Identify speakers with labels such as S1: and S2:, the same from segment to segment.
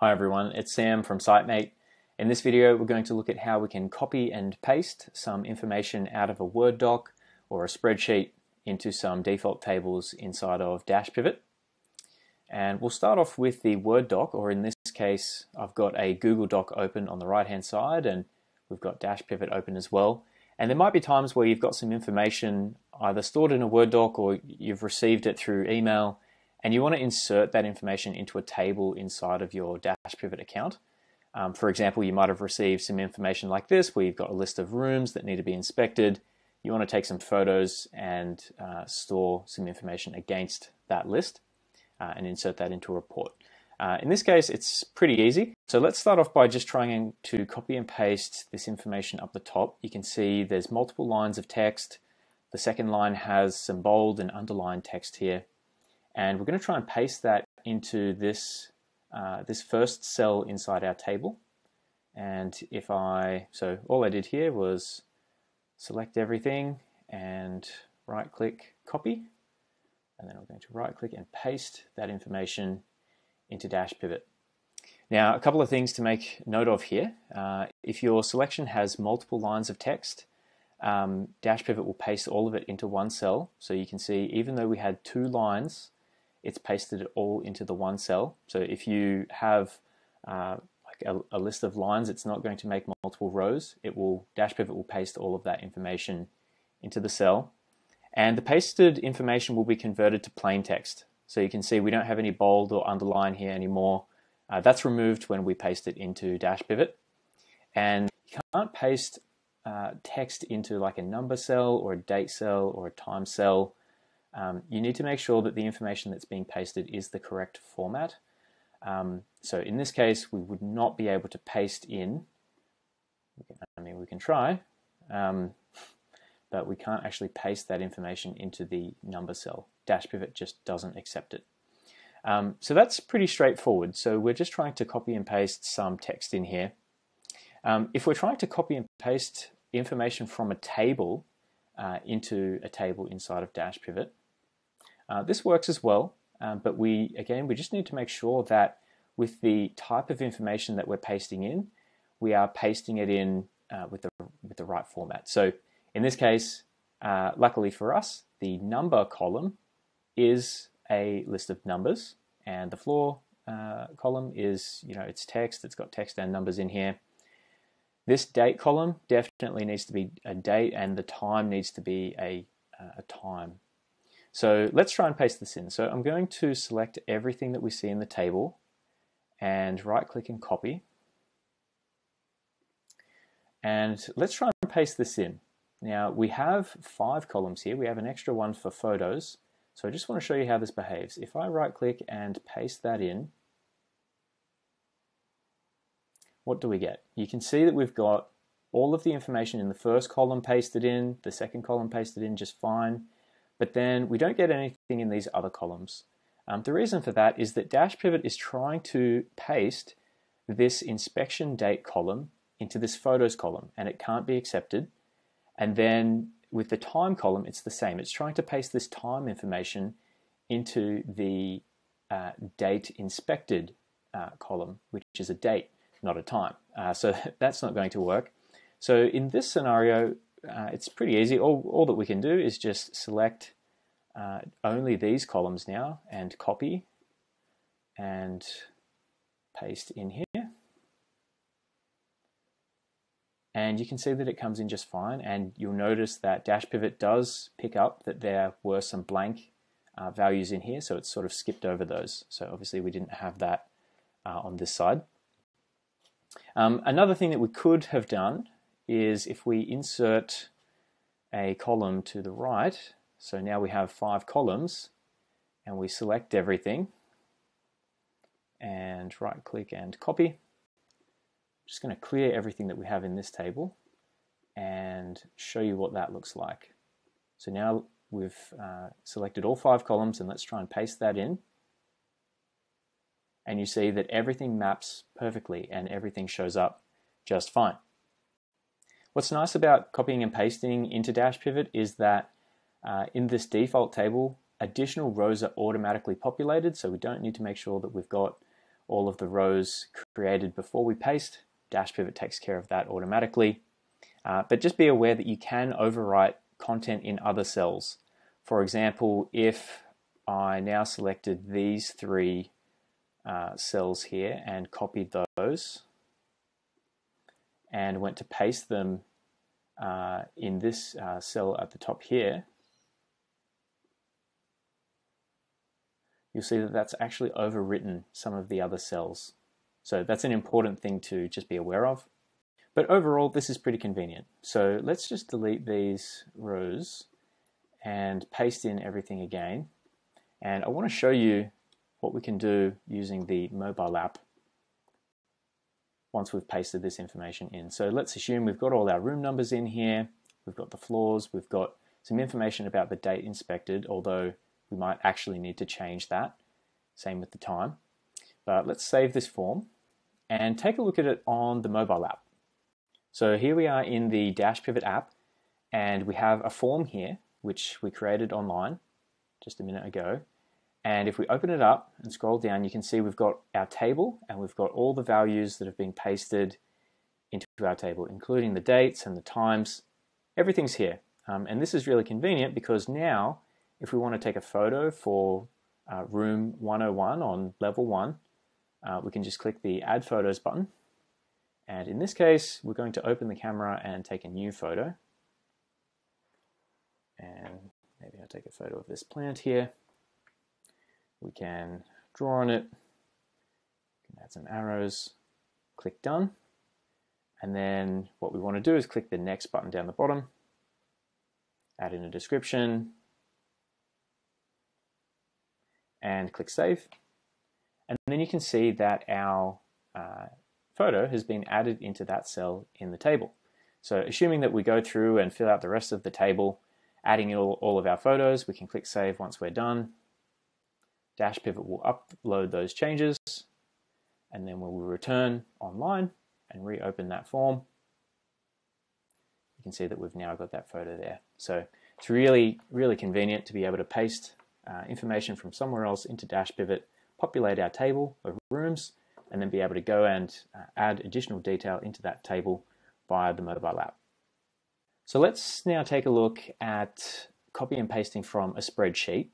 S1: Hi everyone, it's Sam from Sitemate. In this video we're going to look at how we can copy and paste some information out of a Word doc or a spreadsheet into some default tables inside of Dashpivot. And we'll start off with the Word doc, or in this case I've got a Google Doc open on the right hand side and we've got Dashpivot open as well. And there might be times where you've got some information either stored in a Word doc or you've received it through email and you want to insert that information into a table inside of your Dashpivot account. Um, for example, you might have received some information like this where you've got a list of rooms that need to be inspected. You want to take some photos and uh, store some information against that list uh, and insert that into a report. Uh, in this case, it's pretty easy. So let's start off by just trying to copy and paste this information up the top. You can see there's multiple lines of text. The second line has some bold and underlined text here. And we're going to try and paste that into this, uh, this first cell inside our table. And if I, so all I did here was select everything and right click copy. And then I'm going to right click and paste that information into Dashpivot. Now, a couple of things to make note of here. Uh, if your selection has multiple lines of text, um, Dashpivot will paste all of it into one cell. So you can see, even though we had two lines it's pasted it all into the one cell. So if you have uh, like a, a, list of lines, it's not going to make multiple rows. It will Dashpivot will paste all of that information into the cell, and the pasted information will be converted to plain text. So you can see we don't have any bold or underline here anymore. Uh, that's removed when we paste it into Dashpivot. and you can't paste uh, text into like a number cell or a date cell or a time cell um, you need to make sure that the information that's being pasted is the correct format. Um, so in this case, we would not be able to paste in, I mean, we can try, um, but we can't actually paste that information into the number cell. Dashpivot just doesn't accept it. Um, so that's pretty straightforward. So we're just trying to copy and paste some text in here. Um, if we're trying to copy and paste information from a table uh, into a table inside of Dashpivot, uh, this works as well, um, but we again we just need to make sure that with the type of information that we're pasting in, we are pasting it in uh, with the with the right format. So in this case, uh, luckily for us, the number column is a list of numbers, and the floor uh, column is you know it's text. It's got text and numbers in here. This date column definitely needs to be a date, and the time needs to be a, a time. So let's try and paste this in. So I'm going to select everything that we see in the table and right click and copy. And let's try and paste this in. Now we have five columns here. We have an extra one for photos. So I just want to show you how this behaves. If I right click and paste that in, what do we get? You can see that we've got all of the information in the first column pasted in, the second column pasted in just fine, but then we don't get anything in these other columns. Um, the reason for that is that Dashpivot is trying to paste this inspection date column into this photos column and it can't be accepted. And then with the time column, it's the same. It's trying to paste this time information into the uh, date inspected uh, column, which is a date, not a time. Uh, so that's not going to work. So in this scenario, uh, it's pretty easy. All, all that we can do is just select uh, only these columns now and copy and paste in here. And you can see that it comes in just fine and you'll notice that Dashpivot does pick up that there were some blank uh, values in here so it's sort of skipped over those. So obviously we didn't have that uh, on this side. Um, another thing that we could have done is if we insert a column to the right, so now we have five columns, and we select everything, and right click and copy. I'm just going to clear everything that we have in this table and show you what that looks like. So now we've uh, selected all five columns and let's try and paste that in. And you see that everything maps perfectly and everything shows up just fine. What's nice about copying and pasting into Dashpivot is that uh, in this default table, additional rows are automatically populated, so we don't need to make sure that we've got all of the rows created before we paste. Dashpivot takes care of that automatically. Uh, but just be aware that you can overwrite content in other cells. For example, if I now selected these three uh, cells here and copied those and went to paste them uh, in this uh, cell at the top here, you'll see that that's actually overwritten some of the other cells. So that's an important thing to just be aware of. But overall, this is pretty convenient. So let's just delete these rows and paste in everything again. And I want to show you what we can do using the mobile app once we've pasted this information in. So let's assume we've got all our room numbers in here, we've got the floors, we've got some information about the date inspected, although we might actually need to change that. Same with the time. But let's save this form and take a look at it on the mobile app. So here we are in the Dashpivot app and we have a form here which we created online just a minute ago. And if we open it up and scroll down, you can see we've got our table and we've got all the values that have been pasted into our table, including the dates and the times. Everything's here. Um, and this is really convenient because now if we want to take a photo for uh, room 101 on level 1, uh, we can just click the Add Photos button. And in this case, we're going to open the camera and take a new photo. And maybe I'll take a photo of this plant here. We can draw on it, add some arrows, click Done. And then what we want to do is click the Next button down the bottom, add in a description, and click Save. And then you can see that our uh, photo has been added into that cell in the table. So assuming that we go through and fill out the rest of the table, adding all, all of our photos, we can click Save once we're done. Dashpivot will upload those changes, and then we will return online and reopen that form. You can see that we've now got that photo there. So it's really, really convenient to be able to paste uh, information from somewhere else into Dashpivot, populate our table of rooms, and then be able to go and uh, add additional detail into that table via the mobile app. So let's now take a look at copy and pasting from a spreadsheet.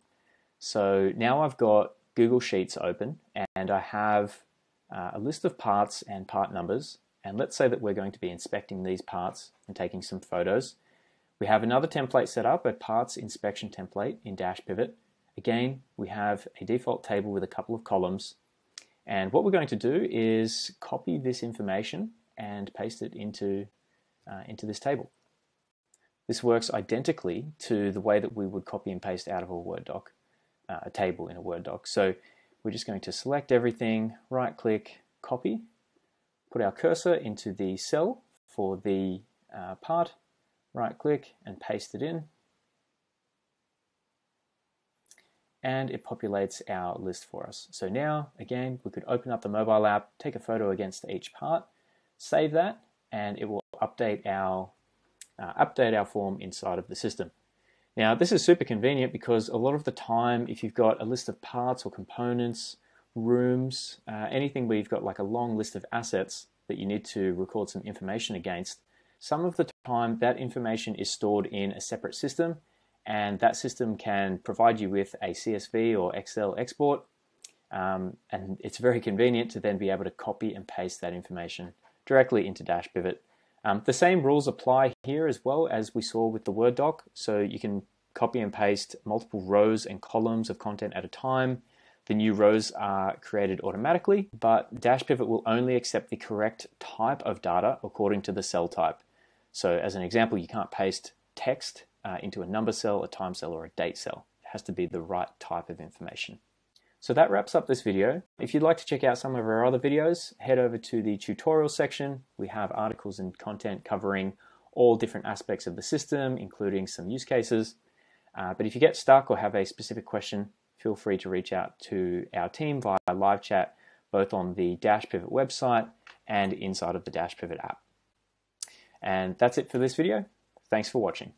S1: So now I've got Google Sheets open and I have uh, a list of parts and part numbers. And let's say that we're going to be inspecting these parts and taking some photos. We have another template set up, a parts inspection template in Dashpivot. Again, we have a default table with a couple of columns. And what we're going to do is copy this information and paste it into, uh, into this table. This works identically to the way that we would copy and paste out of a Word doc, uh, a table in a Word doc. So we're just going to select everything, right click, copy, put our cursor into the cell for the uh, part, right click and paste it in. and it populates our list for us. So now, again, we could open up the mobile app, take a photo against each part, save that, and it will update our uh, update our form inside of the system. Now, this is super convenient because a lot of the time, if you've got a list of parts or components, rooms, uh, anything where you've got like a long list of assets that you need to record some information against, some of the time that information is stored in a separate system and that system can provide you with a CSV or Excel export. Um, and it's very convenient to then be able to copy and paste that information directly into Dashpivot. Um, the same rules apply here as well as we saw with the Word doc. So you can copy and paste multiple rows and columns of content at a time. The new rows are created automatically, but Dashpivot will only accept the correct type of data according to the cell type. So as an example, you can't paste text uh, into a number cell, a time cell, or a date cell. It has to be the right type of information. So that wraps up this video. If you'd like to check out some of our other videos, head over to the tutorial section. We have articles and content covering all different aspects of the system, including some use cases. Uh, but if you get stuck or have a specific question, feel free to reach out to our team via live chat, both on the Dashpivot website and inside of the Dashpivot app. And that's it for this video. Thanks for watching.